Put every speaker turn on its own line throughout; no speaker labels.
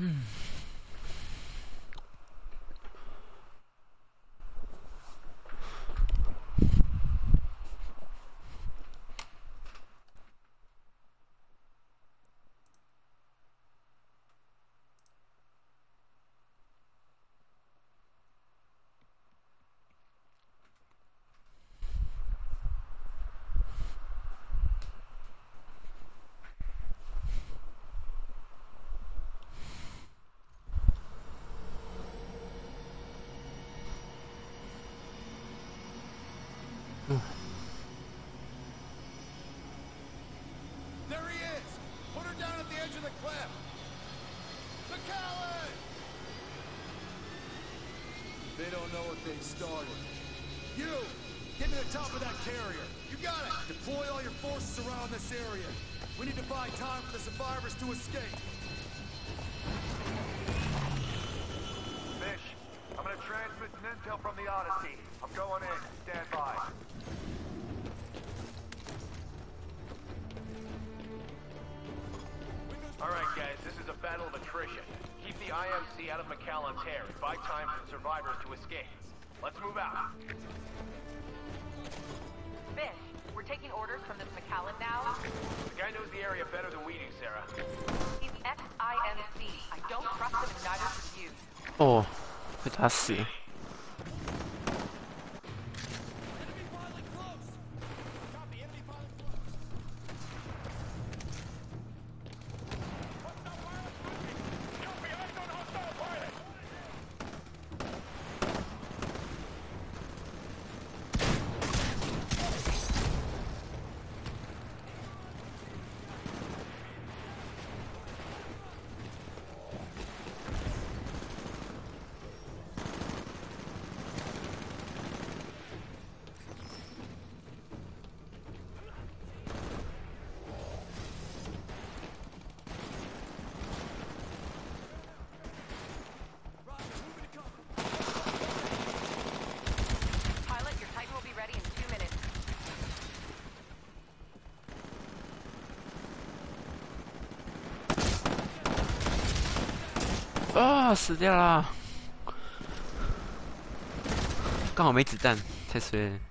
嗯。There he is! Put her down at the edge of the cliff! MacAllan! They don't know what they started. You! Get to the top of that carrier! You got it! Deploy all your forces around this area. We need to buy time for the survivors to escape.
Bish, I'm gonna transmit some intel from the Odyssey. I'm going in. Stand by.
Alright guys, this is a battle of attrition. Keep the IMC out of MacAllan's hair and buy time for the survivors to escape. Let's move out.
Bish, we're taking orders from this MacAllan now.
The guy knows the area better than we do, Sarah.
He's ex-IMC. I don't trust him and neither should you.
哦，被打死。啊，死掉啦！刚好没子弹，太衰了。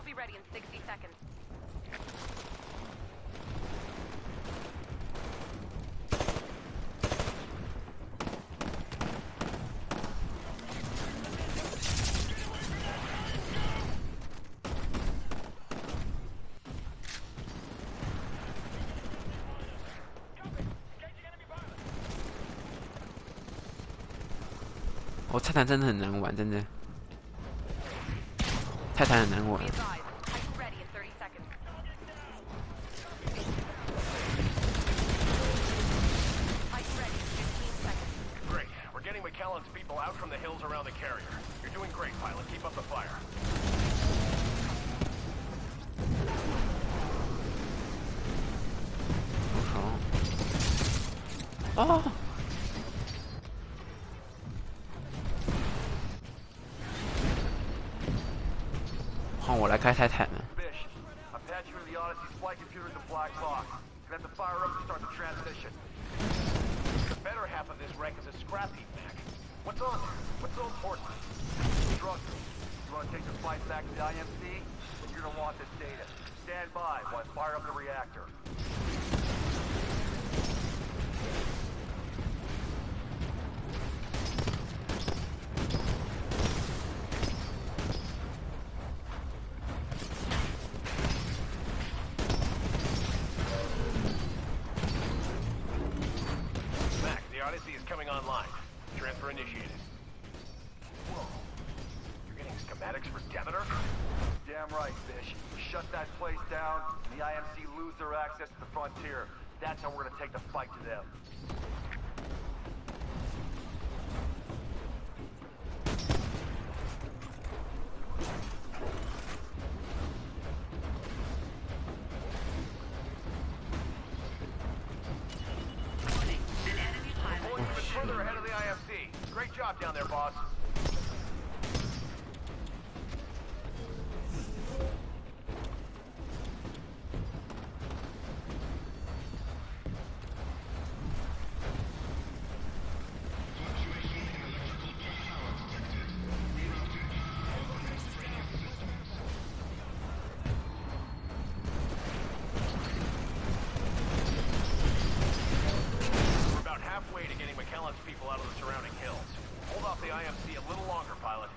will be ready in 60 seconds.
“哦，泰坦真的很难玩，真的。
Ready in 15 seconds.
Great. We're getting people out from the hills around the carrier. You're doing great, pilot. Keep up the fire.
好。
Then you're gonna want this data. Stand by while I fire up the reactor.
Odyssey is coming online. Transfer initiated. Whoa. You're getting schematics for Demeter?
Damn right, Bish. Shut that place down, and the IMC lose their access to the frontier. That's how we're gonna take the fight to them.
Job down there, boss. We're about halfway to getting MacAllan's people out of the surrounding the IMC a little longer, pilot.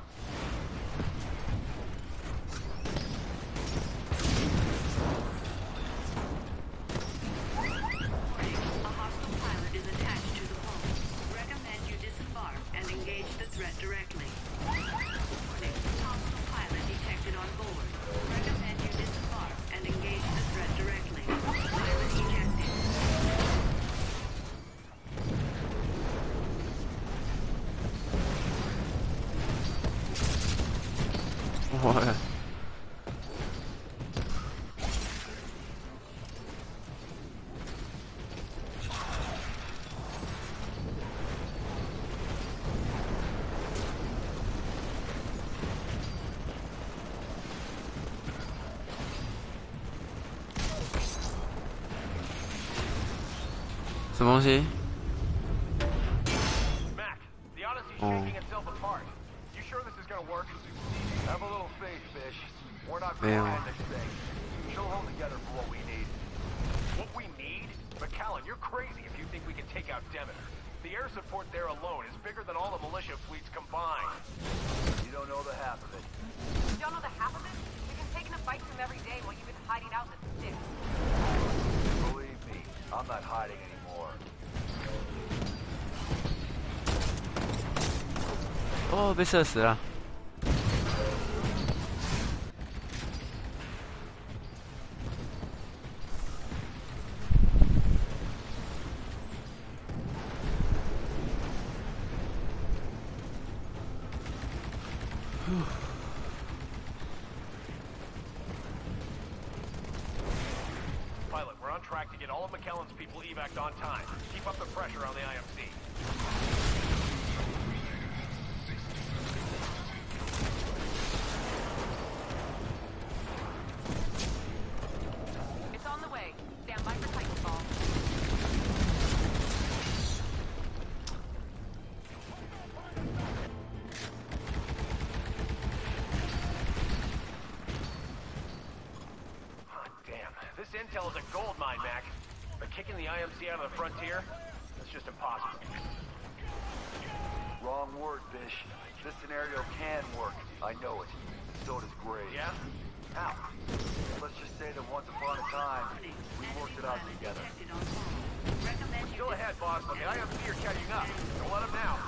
What? Some the
oh.
shaking itself apart. You sure this is gonna work?
Have a little faith, Bish. We're not going to this thing. She'll hold together for what we need.
What we need? You're crazy if you think we can take out Demeter. The air support there alone is bigger than all the militia fleets combined.
You don't know the half of it.
You don't know the half of it? We've been taking a fight from every day while you've been hiding out in the sticks.
Believe me, I'm not hiding anymore.
Oh, this is. Uh,
Pilot, we're on track to get all of MacAllan's people evac on time. Keep up the pressure on the IMC. Intel is a gold mine, Mac. But kicking the IMC out of the frontier? That's just impossible.
Wrong word, Bish. This scenario can work. I know it. So does Graves.
Yeah? How?
Let's just say that once upon a time, we worked it out together.
Go on hull. Recommend you
Still ahead, boss, but the IMC are catching up. Don't let them now.